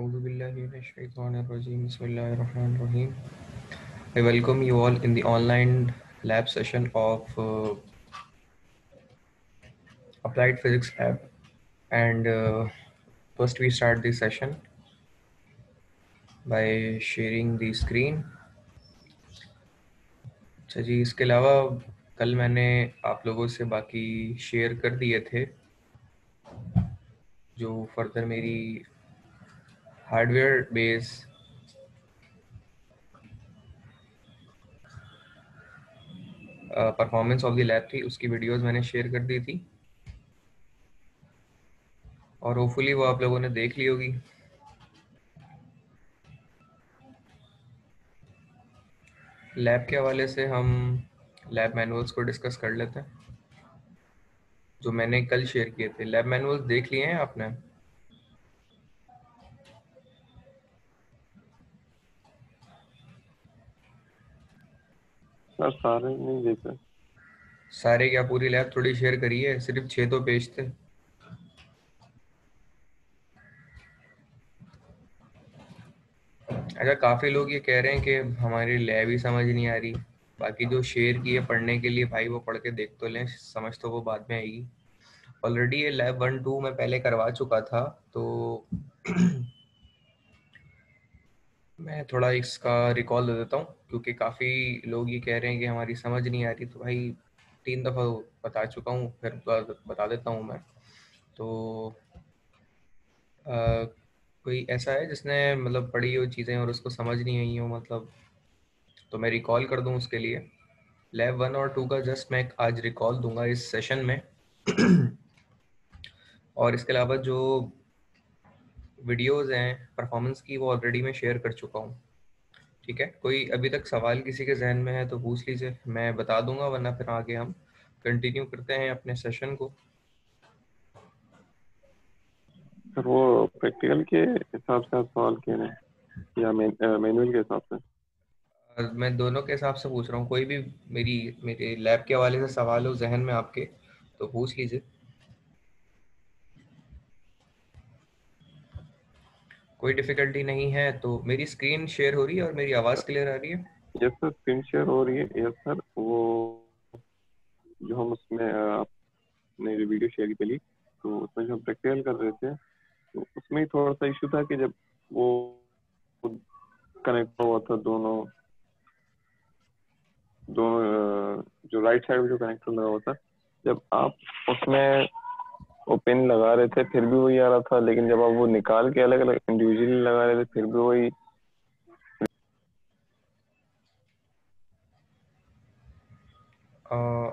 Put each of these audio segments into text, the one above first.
A'udhu billahi minash shaitanir rajim. Bismillahir rahmanir rahim. I welcome you all in the online lab session of uh, Applied Physics Lab. And uh, first we start this session by sharing the screen. अच्छा जी इसके अलावा कल मैंने आप लोगों से बाकी share कर दिए थे जो फर्दर मेरी hardware base. Performance of the lab थी, उसकी वीडियोस मैंने शेयर कर दी थी। और होपफुली वो आप लोगों ने देख ली होगी। लैब के हवाले से हम लैब मैनुअल्स को डिस्कस कर लेते हैं, जो मैंने कल शेयर किए थे। लैब मैनुअल्स देख लिए हैं आपने? सर सारे नहीं देखे सारे क्या पूरी लैब थोड़ी शेयर करी है? सिर्फ़ छह तो पेज थे। अच्छा काफ़ी लोग ये कह रहे हैं कि हमारी लैब ही समझ नहीं आ रही। बाकी जो शेयर की है पढ़ने के लिए, भाई वो पढ़ के देख तो लें, समझ तो वो बाद में आएगी। ऑलरेडी ये लैब वन टू मैं पहले करवा चुका था तो मैं थोड़ा इसका रिकॉल दे देता हूँ क्योंकि काफ़ी लोग ये कह रहे हैं कि हमारी समझ नहीं आ रही तो भाई तीन दफ़ा बता चुका हूँ फिर बता देता हूँ मैं। तो आ, कोई ऐसा है जिसने मतलब पढ़ी हो चीज़ें और उसको समझ नहीं आई हो मतलब? तो मैं रिकॉल कर दूँ उसके लिए। लैब वन और टू का जस्ट मैं आज रिकॉल दूँगा इस सेशन में। और इसके अलावा जो वीडियोस हैं परफॉर्मेंस की वो ऑलरेडी मैं शेयर कर चुका हूँ। ठीक है? कोई अभी तक सवाल किसी के जहन में है तो पूछ लीजिए मैं बता दूँगा वरना फिर आगे हम कंटिन्यू करते हैं अपने सेशन को। सर वो प्रैक्टिकल के हिसाब से आप सवाल किए हैं या मैनुअल के हिसाब से? मैं दोनों के हिसाब से पूछ रहा हूँ। कोई भी मेरी मेरे लैब के हवाले से सवाल हो जहन में आपके तो पूछ लीजिए। कोई डिफिकल्टी नहीं है तो मेरी स्क्रीन शेयर हो रही है और मेरी आवाज़ क्लियर आ रही है? यस सर स्क्रीन शेयर हो रही है। यस सर वो जो हम उसमें आपने जो वीडियो शेयर की पहली तो उसमें जो हम प्रैक्टिकल कर रहे थे तो उसमें ही थोड़ा सा इशू था कि जब वो कनेक्ट हुआ था दोनों दोनों जो राइट साइड में जो कनेक्टर लगा हुआ था, जब आप उसमें वो पिन लगा रहे थे फिर भी वही आ रहा था लेकिन जब आप वो निकाल के अलग अलग इंडिविजुअली लगा रहे थे फिर भी वही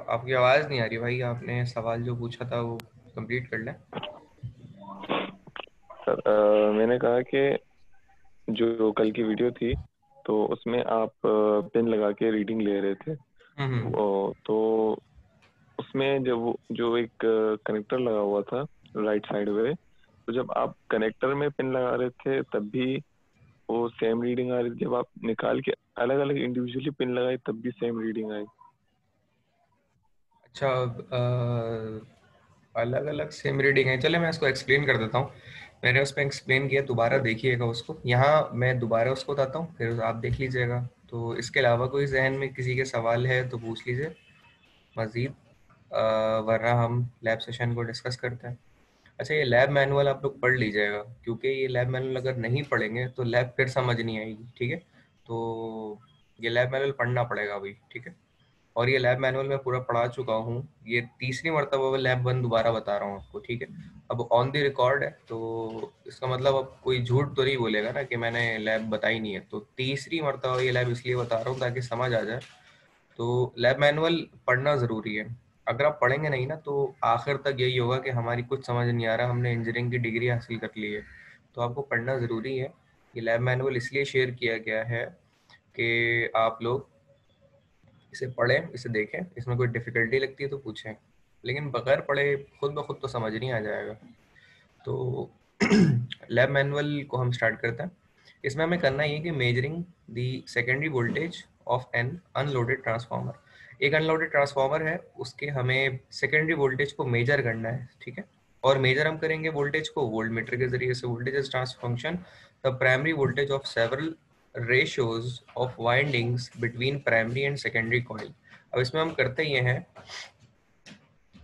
आपकी आवाज़ नहीं आ रही भाई आपने सवाल जो पूछा था वो कंप्लीट कर लें। सर आ, मैंने कहा कि जो कल की वीडियो थी तो उसमें आप पिन लगा के रीडिंग ले रहे थे। वो, तो उसमें जब जो एक कनेक्टर लगा हुआ था राइट साइड में तो जब आप कनेक्टर में पिन लगा रहे थे, तब भी वो सेम रीडिंग आ रही थी। जब आप निकाल के अलग अलग इंडिविजुअली पिन लगाए तब भी सेम रीडिंग आई। अच्छा अलग अलग सेम रीडिंग है चले मैं इसको एक्सप्लेन कर देता हूँ। मैंने उसमें एक्सप्लेन किया, दोबारा देखिएगा उसको। यहाँ मैं दोबारा उसको बताता हूँ, फिर आप देख लीजिएगा। तो इसके अलावा कोई जहन में किसी के सवाल है तो पूछ लीजिए। मज़ीद। वरना हम लैब सेशन को डिस्कस करते हैं। अच्छा ये लैब मैनुअल आप लोग पढ़ लीजिएगा, क्योंकि ये लैब मैनुअल अगर नहीं पढ़ेंगे तो लैब फिर समझ नहीं आएगी, ठीक है? तो ये लैब मैनुअल पढ़ना पड़ेगा अभी, ठीक है? और ये लैब मैनुअल मैं पूरा पढ़ा चुका हूँ। ये तीसरी मरतबा लैब वन दोबारा बता रहा हूँ आपको, ठीक है? अब ऑन द रिकॉर्ड है तो इसका मतलब अब कोई झूठ तो नहीं बोलेगा ना कि मैंने लैब बताई नहीं है। तो तीसरी मरतबा ये लैब इसलिए बता रहा हूँ ताकि समझ आ जाए। तो लैब मैनुअल पढ़ना ज़रूरी है। अगर आप पढ़ेंगे नहीं ना तो आखिर तक यही होगा कि हमारी कुछ समझ नहीं आ रहा, हमने इंजीनियरिंग की डिग्री हासिल कर ली है। तो आपको पढ़ना ज़रूरी है। ये लैब मैनुअल इसलिए शेयर किया गया है कि आप लोग इसे पढ़ें, इसे देखें। इसमें कोई डिफ़िकल्टी लगती है तो पूछें। लेकिन बगैर पढ़े खुद ब खुद तो समझ नहीं आ जाएगा। तो लैब मैनुअल को हम स्टार्ट करते हैं। इसमें हमें करना ये कि measuring the secondary voltage of an unloaded transformer एक अनलोडेड ट्रांसफार्मर है, उसके हमें सेकेंडरी वोल्टेज को मेजर करना है, ठीक है? और मेजर हम करेंगे वोल्टेज को वोल्ट मीटर के ज़रिए से voltage trans function the primary voltage of several ratios of windings between primary and secondary coil. अब इसमें हम करते ये हैं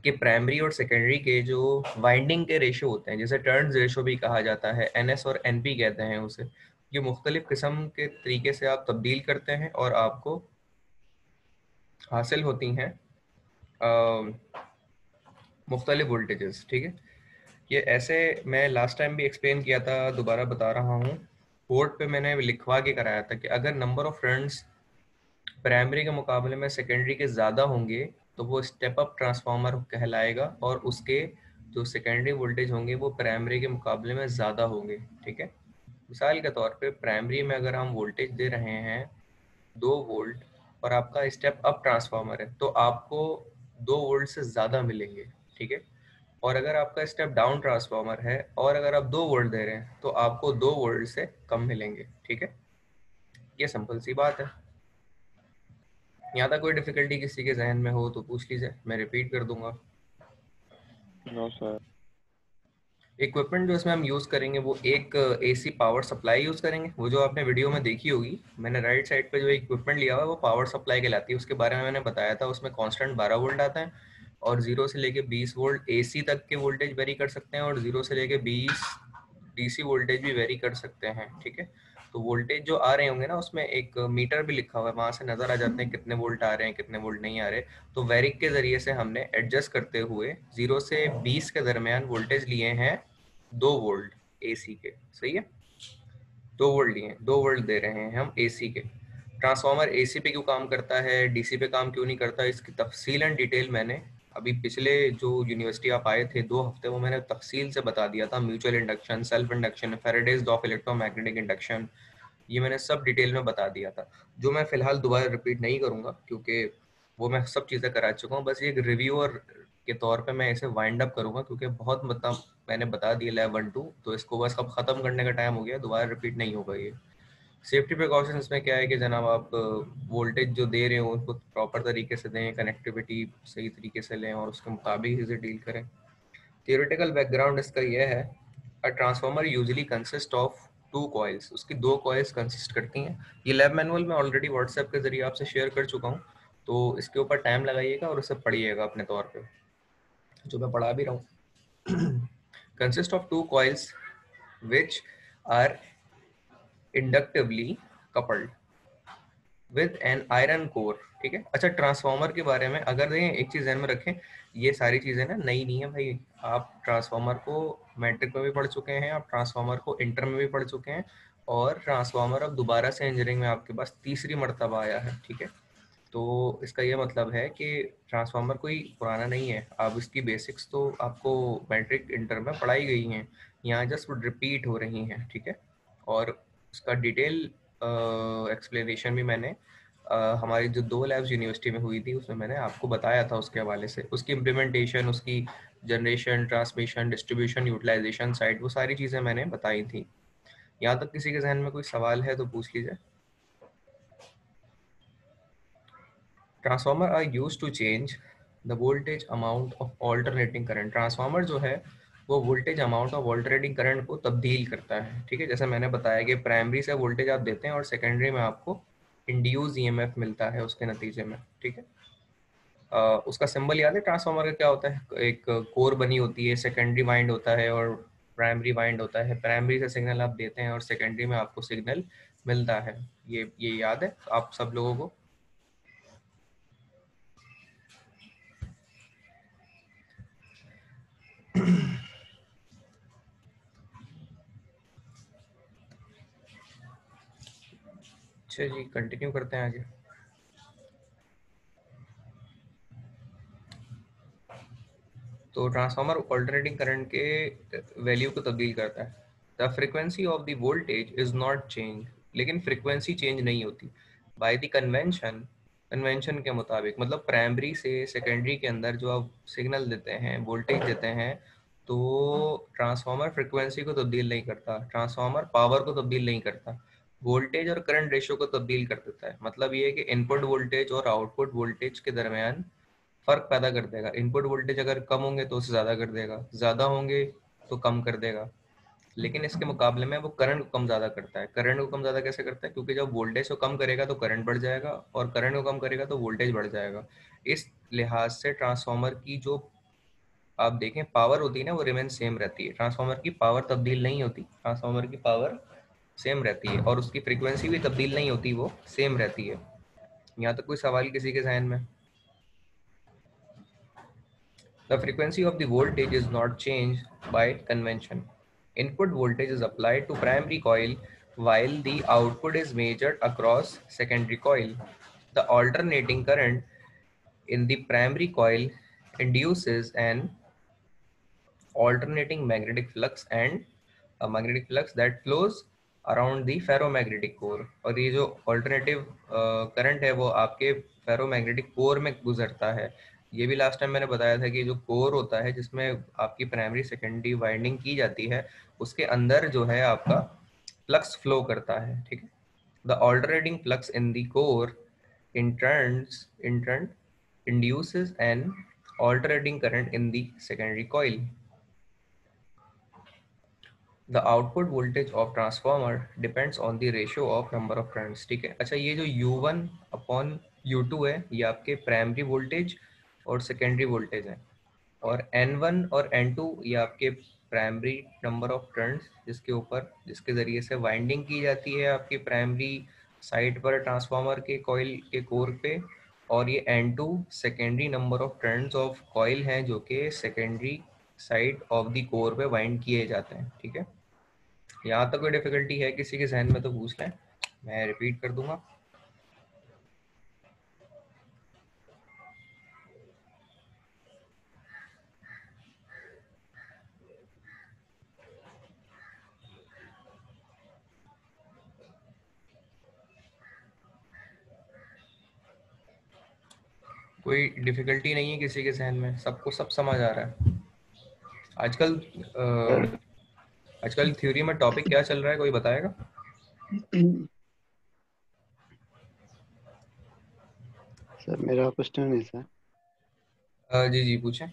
कि प्राइमरी और सेकेंडरी के जो वाइंडिंग के रेशो होते हैं, जैसे टर्न रेशो भी कहा जाता है एन और एन कहते हैं उसे, ये मुख्तलिफ़ किस्म के तरीके से आप तब्दील करते हैं और आपको हासिल होती हैं मुख्तलिफ़ वोल्टेजेस, ठीक है? ये ऐसे मैं लास्ट टाइम भी एक्सप्लेन किया था, दोबारा बता रहा हूँ। बोर्ड पे मैंने लिखवा के कराया था कि अगर नंबर ऑफ़ फ्रेंड्स प्राइमरी के मुकाबले में सेकेंडरी के ज़्यादा होंगे तो वो स्टेप अप ट्रांसफार्मर कहलाएगा और उसके जो सेकेंडरी वोल्टेज होंगे, वो प्राइमरी के मुकाबले में ज़्यादा होंगे, ठीक है? मिसाल के तौर पे प्राइमरी में अगर हम वोल्टेज दे रहे हैं, दो वोल्ट और आपका स्टेप अप ट्रांसफार्मर है तो आपको दो वोल्ट से ज़्यादा मिलेंगे ठीक है? और अगर आपका स्टेप डाउन ट्रांसफॉर्मर है और अगर आप दो वोल्ट दे रहे हैं तो आपको दो वोल्ट से कम मिलेंगे ठीक है? ये सिंपल सी बात है। यहाँ तक कोई डिफिकल्टी किसी के जहन में हो तो पूछ लीजिए मैं रिपीट कर दूँगा। नो no, सर इक्विपमेंट जो इसमें हम यूज़ करेंगे, वो एक एसी पावर सप्लाई यूज़ करेंगे। वो जो आपने वीडियो में देखी होगी, मैंने राइट साइड पे जो इक्विपमेंट लिया हुआ है, वो पावर सप्लाई कहलाती है। उसके बारे में मैंने बताया था, उसमें कांस्टेंट 12 वोल्ट आता है और ज़ीरो से लेके 20 वोल्ट एसी तक के वोल्टेज वेरी कर सकते हैं और ज़ीरो से लेके 20 डीसी वोल्टेज भी वेरी कर सकते हैं, ठीक है? तो वोल्टेज जो आ रहे होंगे ना, उसमें एक मीटर भी लिखा हुआ है, वहाँ से नज़र आ जाते हैं कितने वोल्ट आ रहे हैं, कितने वोल्ट नहीं आ रहे। तो वेरिक के ज़रिए से हमने एडजस्ट करते हुए ज़ीरो से बीस के दरमियान वोल्टेज लिए हैं दो वोल्ट एसी के, सही है? दो वोल्ट लिए दो वोल्ट दे रहे हैं हम एसी के। ट्रांसफार्मर एसी पे क्यों काम करता है डीसी पे काम क्यों नहीं करता, इसकी तफसील एंड डिटेल मैंने अभी पिछले जो यूनिवर्सिटी आप आए थे, दो हफ़्ते वो मैंने तफसील से बता दिया था mutual induction self induction Faraday's of electromagnetic induction ये मैंने सब डिटेल में बता दिया था। जो मैं फ़िलहाल दोबारा रिपीट नहीं करूँगा, क्योंकि वो मैं सब चीज़ें करा चुका हूँ, बस एक रिव्यूअर के तौर पे मैं इसे वाइंड अप करूँगा, क्योंकि बहुत मतलब मैंने बता दिया लेव वन टू तो इसको बस अब ख़त्म करने का टाइम हो गया, दोबारा रिपीट नहीं होगा ये। सेफ्टी प्रिकॉशन में क्या है कि जनाब आप वोल्टेज जो दे रहे हो, उसको प्रॉपर तरीके से दें कनेक्टिविटी सही तरीके से लें और उसके मुताबिक इसे डील करें। थियोरेटिकल बैकग्राउंड इसका यह है a transformer usually consist of two coils उसकी दो कॉयल्स कंसिस्ट करती हैं। ये लैब मैनुअल में ऑलरेडी व्हाट्सएप के ज़रिए आपसे शेयर कर चुका हूँ तो इसके ऊपर टाइम लगाइएगा और उसे पढ़िएगा अपने तौर पर जो मैं पढ़ा भी रहा हूँ। Consist of two coils which are inductively coupled with an iron core ठीक है? अच्छा ट्रांसफार्मर के बारे में अगर देखें, एक चीज़ ध्यान में रखें, ये सारी चीज़ें ना नई नहीं है भाई। आप ट्रांसफार्मर को मैट्रिक में भी पढ़ चुके हैं, आप ट्रांसफार्मर को इंटर में भी पढ़ चुके हैं और ट्रांसफार्मर अब दोबारा से इंजीनियरिंग में आपके पास तीसरी मरतबा आया है, ठीक है? तो इसका ये मतलब है कि ट्रांसफार्मर कोई पुराना नहीं है। अब इसकी बेसिक्स तो आपको मैट्रिक इंटर में पढ़ाई गई हैं। यहाँ जस्ट रिपीट हो रही हैं, ठीक है? और उसका डिटेल एक्सप्लेनेशन uh, भी मैंने uh, हमारी जो दो लैब्स यूनिवर्सिटी में हुई थी उसमें मैंने आपको बताया था उसके हवाले से। उसकी इम्प्लीमेंटेशन उसकी generation transmission distribution utilization side वो सारी चीज़ें मैंने बताई थी। यहाँ तक किसी के जहन में कोई सवाल है तो पूछ लीजिए। Transformer are use to change the voltage amount of alternating current transformer जो है वो voltage amount of alternating current को तब्दील करता है, ठीक है? जैसे मैंने बताया कि प्राइमरी से वोल्टेज आप देते हैं और सेकेंडरी में आपको इंड्यूस ईएमएफ मिलता है उसके नतीजे में, ठीक है? उसका सिंबल याद है? ट्रांसफार्मर का क्या होता है? एक कोर बनी होती है सेकेंडरी वाइंड होता है और प्राइमरी वाइंड होता है। प्राइमरी से सिग्नल आप देते हैं और सेकेंडरी में आपको सिग्नल मिलता है। ये ये याद है? आप सब लोगों को? अच्छा जी कंटिन्यू करते हैं आगे। तो ट्रांसफार्मर ऑल्टरनेटिंग करंट के वैल्यू को तब्दील करता है। The frequency of the voltage is not change लेकिन फ्रिक्वेंसी चेंज नहीं होती। बाय द कन्वेंशन कन्वेंशन के मुताबिक मतलब प्राइमरी से सेकेंडरी के अंदर जो आप सिग्नल देते हैं वोल्टेज देते हैं तो ट्रांसफार्मर फ्रिक्वेंसी को तब्दील नहीं करता। ट्रांसफार्मर पावर को तब्दील नहीं करता। वोल्टेज और करंट रेशियो को तब्दील कर देता है। मतलब ये है कि इनपुट वोल्टेज और आउटपुट वोल्टेज के दरमियान फ़र्क पैदा कर देगा। इनपुट वोल्टेज अगर कम होंगे तो उसे ज़्यादा कर देगा। ज़्यादा होंगे तो कम कर देगा। लेकिन इसके मुकाबले में वो करंट को कम ज़्यादा करता है। करंट को कम ज़्यादा कैसे करता है? क्योंकि जब वोल्टेज को कम करेगा तो करंट बढ़ जाएगा और करंट को कम करेगा तो वोल्टेज बढ़ जाएगा। इस लिहाज से ट्रांसफार्मर की जो आप देखें पावर होती है ना, वो रिमेन सेम रहती है। ट्रांसफार्मर की पावर तब्दील नहीं होती। ट्रांसफार्मर की पावर सेम रहती है। और उसकी फ्रिक्वेंसी भी तब्दील नहीं होती, वो सेम रहती है। यहाँ तक तो कोई सवाल किसी के जहन में? The frequency of the voltage is not change by convention input voltage is applied to primary coil while the output is measured across secondary coil the alternating current in the primary coil induce an alternating magnetic flux and magnetic flux that flows around the ferromagnetic core और ये जो alternative current है, वो आपके ferromagnetic core में गुजरता है। ये भी लास्ट टाइम मैंने बताया था कि जो कोर होता है, जिसमें आपकी प्राइमरी सेकेंडरी वाइंडिंग की जाती है, उसके अंदर जो है आपका फ्लक्स फ्लो करता है, ठीक है? The alternating flux in the core in turns in turn induces an alternating current in the the output voltage of transformer depends on the ratio of number of turns ठीक है? अच्छा ये जो U1 upon U2 है, ये आपके primary voltage और secondary voltage है। और N1 और N2 ये आपके प्राइमरी नंबर ऑफ़ टर्न्स जिसके ऊपर, जिसके ज़रिए से वाइंडिंग की जाती है आपकी प्राइमरी साइड पर ट्रांसफार्मर के कॉइल के कोर पे। और ये N2 secondary number of turns of coil हैं, जो कि secondary side of the core पे वाइंड किए जाते हैं, ठीक है? यहाँ तक कोई डिफिकल्टी है किसी के जहन में तो पूछ लें। मैं रिपीट कर दूँगा। कोई डिफिकल्टी नहीं है किसी के जहन में, सबको सब समझ आ रहा है। आजकल आजकल थ्योरी में टॉपिक क्या चल रहा है कोई बताएगा? सर मेरा क्वेश्चन है सर। जी जी पूछें।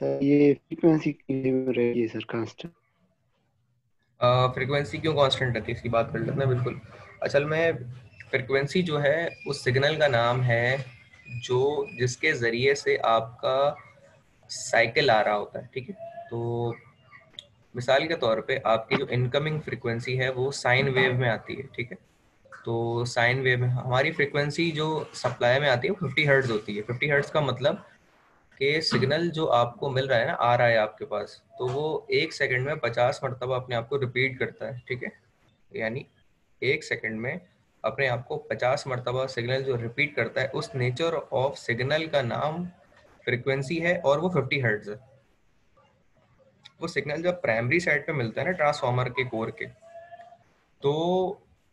सर ये फ्रीक्वेंसी क्यों रहेगी सर कांस्टेंट फ्रीक्वेंसी क्यों कांस्टेंट रहती है इसकी बात कर लेते हैं बिल्कुल। असल में फ्रीक्वेंसी जो है उस सिग्नल का नाम है जो जिसके ज़रिए से आपका साइकिल आ रहा होता है, ठीक है? तो मिसाल के तौर पे आपकी जो इनकमिंग फ्रिक्वेंसी है, वो साइन वेव में आती है, ठीक है? तो साइन वेव में, हमारी फ्रिक्वेंसी जो सप्लाई में आती है, वो फिफ्टी हर्ट्ज होती है। फिफ्टी हर्ट्ज का मतलब कि सिग्नल जो आपको मिल रहा है ना, आ रहा है आपके पास तो वो एक सेकंड में पचास मरतबा अपने आप को रिपीट करता है, ठीक है? यानी एक सेकंड में अपने आप को पचास मरतबा सिग्नल जो रिपीट करता है, उस नेचर ऑफ़ सिग्नल का नाम फ्रीक्वेंसी है और वो 50 हर्ट्ज है। वो सिग्नल जब प्राइमरी साइड पे मिलता है ना ट्रांसफार्मर के कोर के तो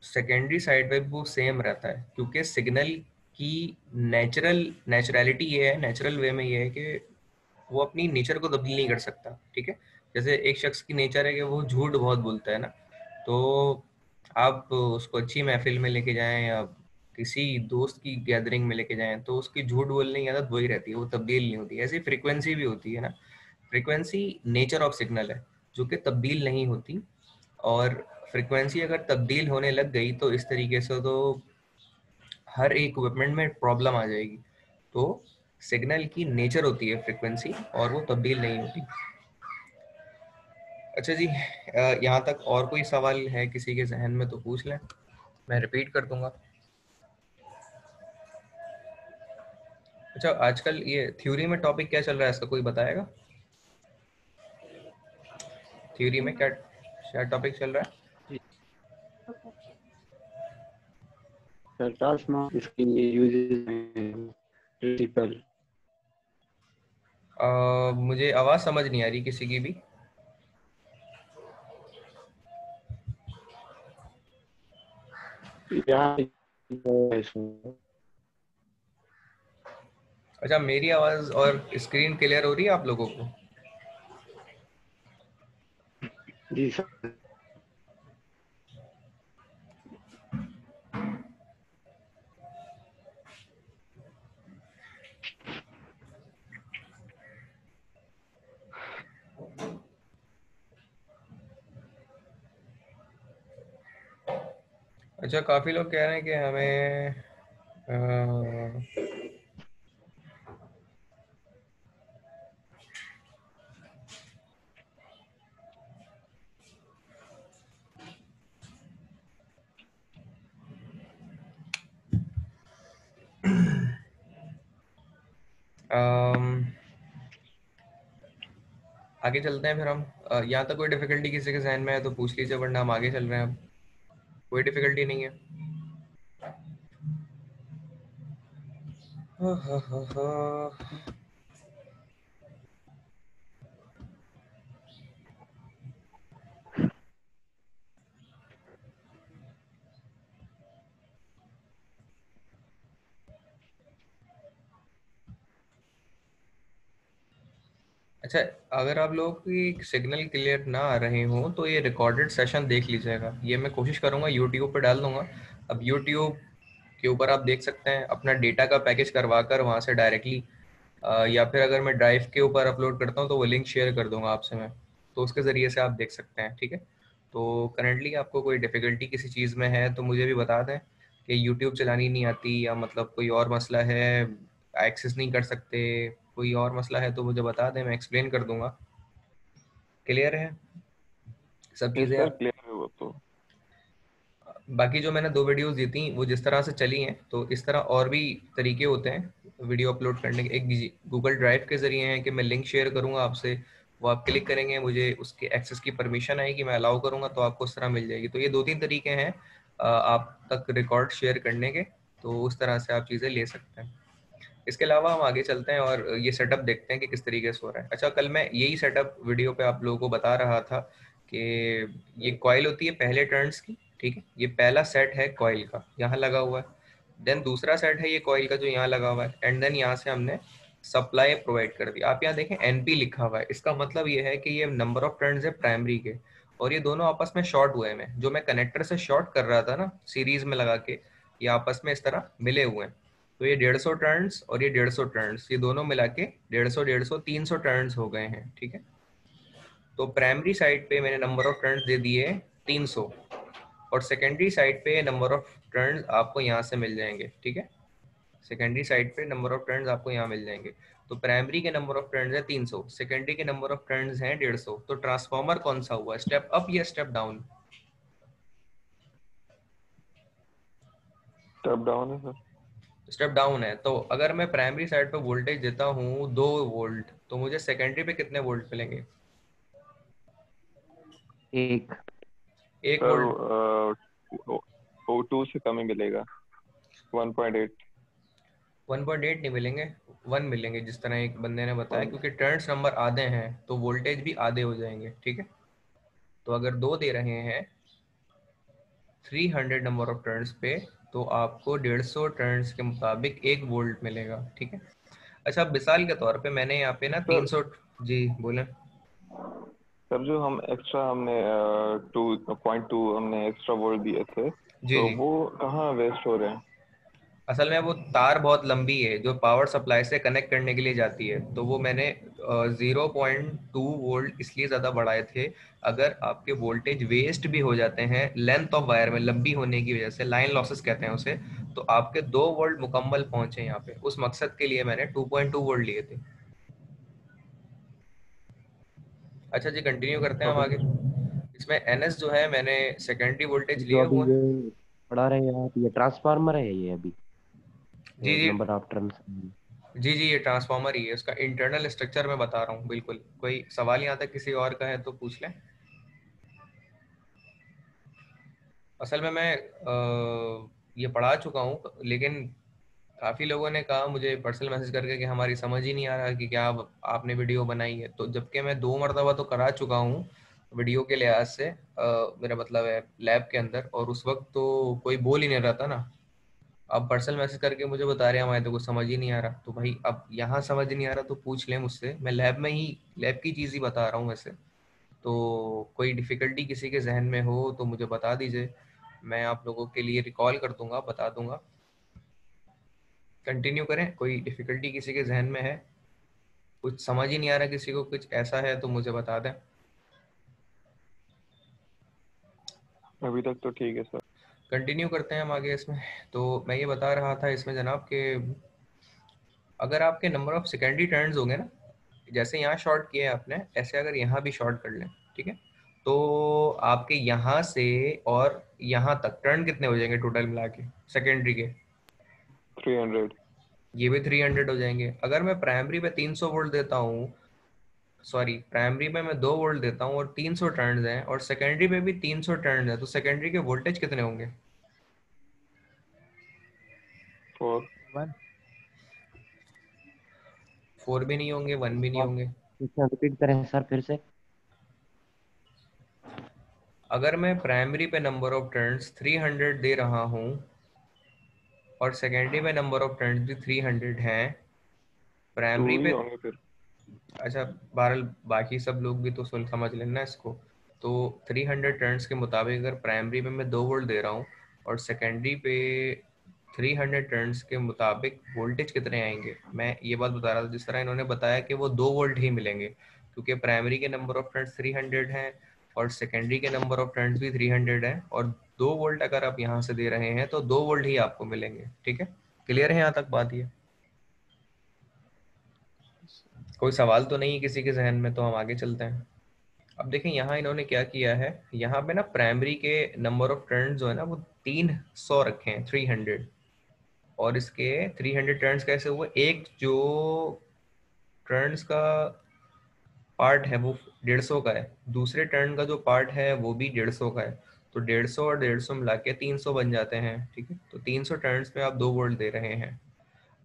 सेकेंडरी साइड पे वो सेम रहता है, क्योंकि सिग्नल की नेचुरल नेचुरलिटी ये है नेचुरल वे में ये है कि वो अपनी नेचर को तब्दील नहीं कर सकता, ठीक है? जैसे एक शख्स की नेचर है कि वो झूठ बहुत बोलता है ना तो आप उसको अच्छी महफिल में लेके जाएँ या किसी दोस्त की गैदरिंग में लेके जाएँ तो उसकी झूठ बोलने की आदत वही रहती है, वो तब्दील नहीं होती। ऐसी फ्रीक्वेंसी भी होती है ना। फ्रीक्वेंसी नेचर ऑफ़ सिग्नल है, जो कि तब्दील नहीं होती। और फ्रीक्वेंसी अगर तब्दील होने लग गई तो इस तरीके से तो हर एक इक्विपमेंट में प्रॉब्लम आ जाएगी। तो सिग्नल की नेचर होती है फ्रीक्वेंसी और वो तब्दील नहीं होती। अच्छा जी यहाँ तक और कोई सवाल है किसी के जहन में तो पूछ लें। मैं रिपीट कर दूँगा। अच्छा आजकल ये थ्योरी में टॉपिक क्या चल रहा है? इसका कोई बताएगा? थ्योरी में क्या क्या टॉपिक चल रहा है? सर इसके लिए यूजेस प्रिंसिपल मुझे आवाज़ समझ नहीं आ रही किसी की भी। यहाँ अच्छा मेरी आवाज़ और स्क्रीन क्लियर हो रही है आप लोगों को? जी सर। अच्छा काफ़ी लोग कह रहे हैं कि हमें आ, आगे चलते हैं, फिर हम यहाँ तक कोई डिफिकल्टी किसी के जहन में है तो पूछ लीजिए, वरना हम आगे चल रहे हैं अब। कोई डिफिकल्टी नहीं है। हा हा हा हाँ। अच्छा अगर आप लोग की सिग्नल क्लियर ना आ रहे हो तो ये रिकॉर्डेड सेशन देख लीजिएगा। ये मैं कोशिश करूँगा यूट्यूब पे डाल दूँगा। अब यूट्यूब के ऊपर आप देख सकते हैं, अपना डेटा का पैकेज करवा कर वहाँ से डायरेक्टली या फिर अगर मैं ड्राइव के ऊपर अपलोड करता हूँ तो वो लिंक शेयर कर दूँगा आपसे मैं। तो उसके ज़रिए से आप देख सकते हैं, ठीक है? तो करंटली आपको कोई डिफ़िकल्टी किसी चीज़ में है तो मुझे भी बता दें कि यूट्यूब चलानी नहीं आती, या मतलब कोई और मसला है एक्सेस नहीं कर सकते कोई और मसला है तो मुझे बता दें मैं एक्सप्लेन कर दूँगा। क्लियर है? सब चीज़ें क्लियर है वो तो। बाकी जो मैंने दो वीडियोस दी थी वो जिस तरह से चली हैं तो इस तरह और भी तरीके होते हैं वीडियो अपलोड करने के। एक गूगल ड्राइव के ज़रिए हैं कि मैं लिंक शेयर करूँगा आपसे वो आप क्लिक करेंगे मुझे उसके एक्सेस की परमिशन आएगी मैं अलाउ करूँगा तो आपको उस तरह मिल जाएगी। तो ये दो तीन तरीके हैं आप तक रिकॉर्ड शेयर करने के तो उस तरह से आप चीज़ें ले सकते हैं। इसके अलावा हम आगे चलते हैं और ये सेटअप देखते हैं कि किस तरीके से हो रहा है। अच्छा कल मैं यही सेटअप वीडियो पे आप लोगों को बता रहा था कि ये कॉयल होती है पहले टर्न्स की, ठीक है? ये पहला सेट है कॉयल का, यहाँ लगा हुआ है। देन दूसरा सेट है ये कॉयल का जो यहाँ लगा हुआ है। एंड देन यहाँ से हमने सप्लाई प्रोवाइड कर दी आप यहाँ देखें एनपी लिखा हुआ है। इसका मतलब ये है कि ये नंबर ऑफ़ टर्न है प्राइमरी के। और ये दोनों आपस में शॉर्ट हुए हैं। जो मैं कनेक्टर से शॉर्ट कर रहा था ना सीरीज़ में लगा के, ये आपस में इस तरह मिले हुए हैं। तो ये डेढ़ सौ टर्न्स और ये डेढ़ सौ टर्न्स ये दोनों मिला के डेढ़ सौ डेढ़ सौ, तीन सौ टर्न्स हो गए हैं, ठीक है? तो प्राइमरी साइड पे मैंने नंबर ऑफ़ टर्न्स दे दिए तीन सौ और सेकेंडरी साइड पे नंबर ऑफ़ टर्न्स आपको यहाँ से मिल जाएँगे, ठीक है? सेकेंडरी साइड पे नंबर ऑफ़ टर्न्स आपको यहाँ मिल जाएँगे। तो प्राइमरी के नंबर ऑफ़ टर्न्स है 300 सेकेंडरी के नंबर ऑफ़ टर्न्स हैं 150 तो ट्रांसफॉर्मर कौन सा हुआ स्टेप अप या स्टेप डाउन स्टेप डाउन है सर स्टेप डाउन है तो अगर मैं प्राइमरी साइड पे वोल्टेज देता हूँ दो वोल्ट तो मुझे सेकेंडरी पे कितने वोल्ट मिलेंगे? एक। एक वोल्ट टू से कम ही मिलेगा। 1.8 1.8 नहीं मिलेंगे वन मिलेंगे जिस तरह एक बंदे ने बताया क्योंकि टर्न्स नंबर आधे हैं तो वोल्टेज भी आधे हो जाएँगे ठीक है? तो अगर दो दे रहे हैं 300 नंबर ऑफ़ टर्न्स पे तो आपको डेढ़ सौ टर्न्स के मुताबिक एक वोल्ट मिलेगा ठीक है? अच्छा मिसाल के तौर पे मैंने यहाँ पे ना तीन सौ जी बोले। सर जो हम एक्स्ट्रा हमने टू पॉइंट टू हमने एक्स्ट्रा वोल्ट दिए थे जी, तो जी. वो कहाँ वेस्ट हो रहे हैं? असल में वो तार बहुत लंबी है जो पावर सप्लाई से कनेक्ट करने के लिए जाती है। तो वो मैंने ज़ीरो पॉइंट टू वोल्ट इसलिए ज़्यादा बढ़ाए थे अगर आपके वोल्टेज वेस्ट भी हो जाते हैं लेंथ ऑफ़ वायर में लंबी होने की वजह से लाइन लॉसेस कहते हैं उसे तो आपके दो वोल्ट मुकम्मल पहुँचे यहाँ पे। उस मकसद के लिए मैंने टू पॉइंट टू वोल्ट लिए थे। अच्छा जी कंटिन्यू करते हैं हम आगे। इसमें एनएस जो है मैंने सेकेंडरी वोल्टेज लिया हुआ। पढ़ा रहे हैं आप ये ट्रांसफार्मर है ये अभी। जी जी। नंबर ऑफ़ टर्म्स जी जी ये ट्रांसफार्मर ही है उसका इंटरनल स्ट्रक्चर मैं बता रहा हूँ बिल्कुल। कोई सवाल यहाँ तक किसी और का है तो पूछ लें। असल में मैं आ, ये पढ़ा चुका हूँ लेकिन काफ़ी लोगों ने कहा मुझे पर्सनल मैसेज करके कि हमारी समझ ही नहीं आ रहा कि क्या आप, आपने वीडियो बनाई है। तो जबकि मैं दो मरतबा तो करा चुका हूँ वीडियो के लिहाज से आ, मेरा मतलब है लैब के अंदर और उस वक्त तो कोई बोल ही नहीं रहा था ना। अब पर्सनल मैसेज करके मुझे बता रहे हैं, हमारे तो कुछ समझ ही नहीं आ रहा। तो भाई, अब यहाँ समझ नहीं आ रहा तो पूछ लें मुझसे। मैं लैब में ही लैब की चीज़ ही बता रहा हूँ वैसे। तो कोई डिफ़िकल्टी किसी के जहन में हो तो मुझे बता दीजिए। मैं आप लोगों के लिए रिकॉल कर दूँगा, बता दूँगा। कंटिन्यू करें, कोई डिफ़िकल्टी किसी के जहन में है, कुछ समझ ही नहीं आ रहा किसी को, कुछ ऐसा है तो मुझे बता दें। अभी तक तो ठीक है, सर। कंटिन्यू करते हैं हम आगे इसमें। तो मैं ये बता रहा था इसमें जनाब कि अगर आपके नंबर ऑफ़ सेकेंडरी टर्न्स होंगे ना जैसे यहाँ शॉर्ट किया है आपने ऐसे अगर यहाँ भी शॉर्ट कर लें ठीक है? तो आपके यहाँ से और यहाँ तक टर्न कितने हो जाएँगे टोटल मिला के सेकेंडरी के? 300 ये भी 300 हो जाएँगे। अगर मैं प्राइमरी पे 300 वोल्ट देता हूँ सॉरी प्राइमरी में मैं दो वोल्ट देता हूँ और 300 टर्न्स हैं और सेकेंडरी पे भी 300 टर्न्स हैं तो सेकेंडरी के वोल्टेज कितने होंगे? फोर वन फोर भी नहीं होंगे वन भी नहीं होंगे। रिपीट करें सर फिर से। अगर मैं प्राइमरी पे नंबर ऑफ़ टर्न्स 300 दे रहा हूँ और सेकेंडरी में नंबर ऑफ़ टर्न्स भी 300 हैं प्राइमरी पे अच्छा बहरहाल बाकी सब लोग भी तो सुन समझ लेना इसको। तो 300 टर्न्स के मुताबिक अगर प्राइमरी में मैं दो वोल्ट दे रहा हूँ और सेकेंडरी पे 300 टर्न्स के मुताबिक वोल्टेज कितने आएँगे? मैं ये बात बता रहा था, जिस तरह इन्होंने बताया कि वो दो वोल्ट ही मिलेंगे, क्योंकि प्राइमरी के नंबर ऑफ़ टर्न्स 300 हैं और सेकेंडरी के नंबर ऑफ़ टर्न्स भी 300 हैं और दो वोल्ट अगर आप यहाँ से दे रहे हैं तो दो वोल्ट ही आपको मिलेंगे, ठीक है? क्लियर है यहाँ तक बात ये? कोई सवाल तो नहीं है किसी के जहन में तो हम आगे चलते हैं। अब देखें, यहाँ इन्होंने क्या किया है? यहाँ पे ना प्राइमरी के नंबर ऑफ़ टर्न जो है ना, वो तीन सौ रखे हैं थ्री हंड्रेड और इसके थ्री हंड्रेड टर्न कैसे हुए? एक जो टर्न्स का पार्ट है, वो डेढ़ सौ का है। दूसरे टर्न का जो पार्ट है, वो भी डेढ़ सौ का है। तो डेढ़ सौ और डेढ़ सौ मिला के तीन सौ बन जाते हैं, ठीक है? तो तीन सौ टर्न्स में आप दो वोल्ट दे रहे हैं।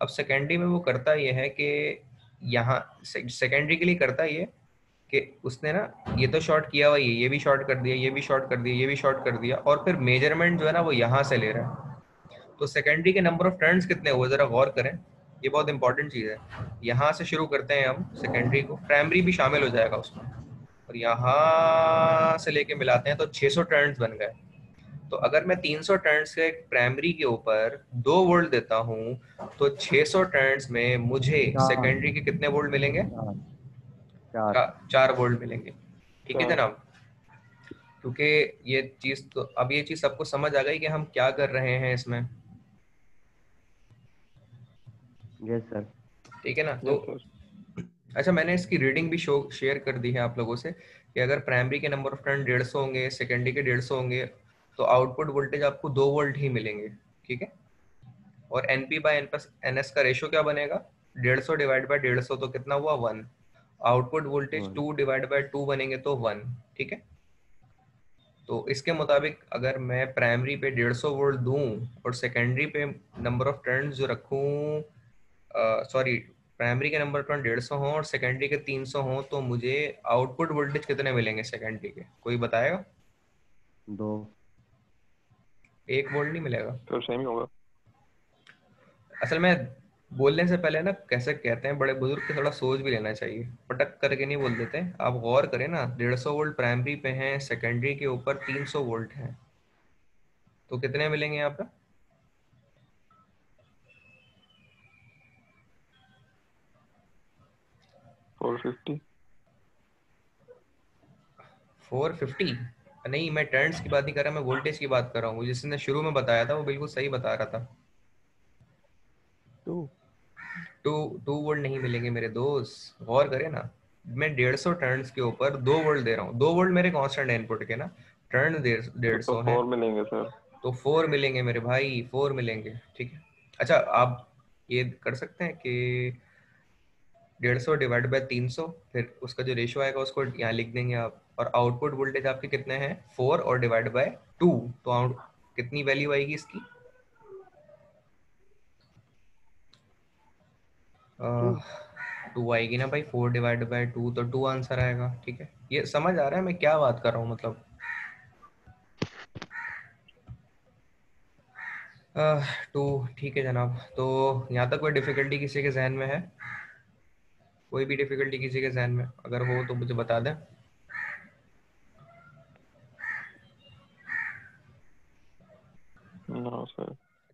अब सेकेंडरी में वो करता यह है कि यहाँ सेकेंडरी के लिए करता ये कि उसने ना ये तो शॉर्ट किया हुआ ये ये भी शॉर्ट कर दिया, ये भी शॉर्ट कर दिया, ये भी शॉर्ट कर दिया और फिर मेज़रमेंट जो है ना वो यहाँ से ले रहा है। तो सेकेंडरी के नंबर ऑफ़ टर्न्स कितने हुए ज़रा गौर करें, ये बहुत इंपॉर्टेंट चीज़ है। यहाँ से शुरू करते हैं हम सेकेंडरी को प्राइमरी भी शामिल हो जाएगा उसमें। और यहाँ से लेके मिलाते हैं तो 600 टर्न्स बन गए। तो अगर मैं 300 टर्न्स के प्राइमरी के ऊपर दो वोल्ट देता हूँ तो 600 टर्न्स में मुझे सेकेंडरी के कितने वोल्ट मिलेंगे? चार। चार। वोल्ट मिलेंगे। ठीक है जनाब? क्योंकि ये चीज़ तो अब ये चीज़ सबको समझ आ गई कि हम क्या कर रहे हैं इसमें। यस सर ठीक है ना? तो अच्छा मैंने इसकी रीडिंग भी शो शेयर कर दी है आप लोगों से कि अगर प्राइमरी के नंबर ऑफ़ टर्न डेढ़ सौ होंगे सेकेंडरी के डेढ़ सौ होंगे तो आउटपुट वोल्टेज आपको दो वोल्ट ही मिलेंगे ठीक है? और N P by N plus N S का रेशो क्या बनेगा? डेढ़ सौ डिवाइड बाई डेढ़ सौ तो कितना हुआ? One. Output voltage two divide by two बनेंगे तो वन ठीक है? तो इसके मुताबिक अगर मैं प्राइमरी पे डेढ़ सौ वोल्ट दूँ और सेकेंडरी पे नंबर ऑफ़ टर्न जो रखूँ सॉरी प्राइमरी के नंबर टर्न डेढ़ सौ हों और सेकेंडरी के तीन सौ हों तो मुझे आउटपुट वोल्टेज कितने मिलेंगे सेकेंडरी के? कोई बताएगा? दो। एक वोल्ट नहीं मिलेगा। तो सेम ही होगा। असल में बोलने से पहले ना कैसे कहते हैं बड़े बुज़ुर्ग के थोड़ा सोच भी लेना चाहिए। पटक करके नहीं बोल देते। आप गौर करें ना डेढ़ सौ वोल्ट प्राइमरी पे हैं सेकेंडरी के ऊपर तीन सौ वोल्ट हैं। तो कितने मिलेंगे यहाँ पे फोर फिफ्टी फोर फिफ्टी? नहीं मैं टर्न्स की बात नहीं कर रहा मैं वोल्टेज की बात कर रहा हूँ। जिसने शुरू में बताया था वो बिल्कुल सही बता रहा था। टू टू टू वोल्ट नहीं मिलेंगे मेरे दोस्त। गौर करें ना मैं डेढ़ सौ टर्न्स के ऊपर दो वोल्ट दे रहा हूँ। दो वोल्ट मेरे कांस्टेंट इनपुट के ना। टर्न डेढ़ सौ तो फोर मिलेंगे सर तो फोर मिलेंगे मेरे भाई फोर मिलेंगे ठीक है। अच्छा आप ये कर सकते हैं कि डेढ़ सौ डिवाइड बाई तीन सौ फिर उसका जो रेशियो आएगा उसको यहाँ लिख देंगे आप। और आउटपुट वोल्टेज आपके कितने हैं? फोर और डिवाइड बाय टू तो आउट कितनी वैल्यू आएगी इसकी? टू आएगी ना भाई? फोर डिवाइड बाय टू तो टू आंसर आएगा ठीक है? ये समझ आ रहा है मैं क्या बात कर रहा हूँ मतलब? टू ठीक है जनाब। तो यहाँ तक कोई डिफिकल्टी किसी के जहन में है? कोई भी डिफिकल्टी किसी के जहन में? अगर हो तो मुझे बता दें।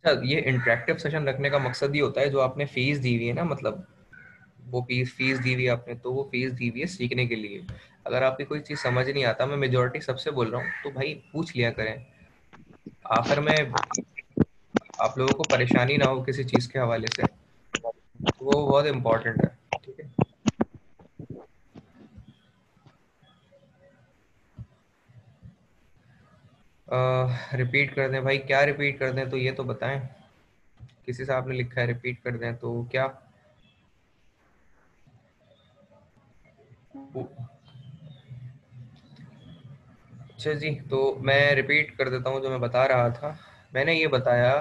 अच्छा ये इंटरेक्टिव सेशन रखने का मकसद ही होता है जो आपने फ़ीस दी हुई है ना मतलब वो फ़ीस फ़ीस दी हुई है आपने तो वो फ़ीस दी हुई है सीखने के लिए। अगर आपकी कोई चीज़ समझ नहीं आता, मैं मेजोरिटी सबसे बोल रहा हूँ तो भाई पूछ लिया करें। आखिर में आप लोगों को परेशानी ना हो किसी चीज़ के हवाले से, वो बहुत इम्पोर्टेंट है। रिपीट कर दें। भाई, क्या रिपीट कर दें? तो ये तो बताएँ। किसी से आपने लिखा है रिपीट कर दें तो क्या? अच्छा जी तो मैं रिपीट कर देता हूँ जो मैं बता रहा था। मैंने ये बताया